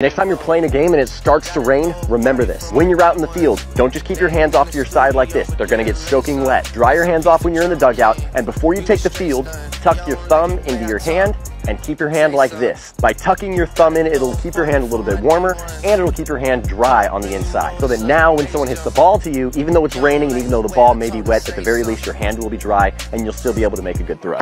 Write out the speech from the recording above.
Next time you're playing a game and it starts to rain, remember this. When you're out in the field, don't just keep your hands off to your side like this. They're gonna get soaking wet. Dry your hands off when you're in the dugout, and before you take the field, tuck your thumb into your hand and keep your hand like this. By tucking your thumb in, it'll keep your hand a little bit warmer and it'll keep your hand dry on the inside. So that now when someone hits the ball to you, even though it's raining and even though the ball may be wet, at the very least your hand will be dry and you'll still be able to make a good throw.